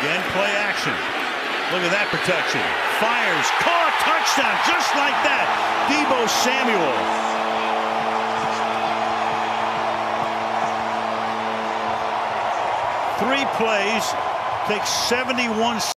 Again, play action. Look at that protection. Fires, caught, touchdown, just like that. Debo Samuel. Three plays, takes 71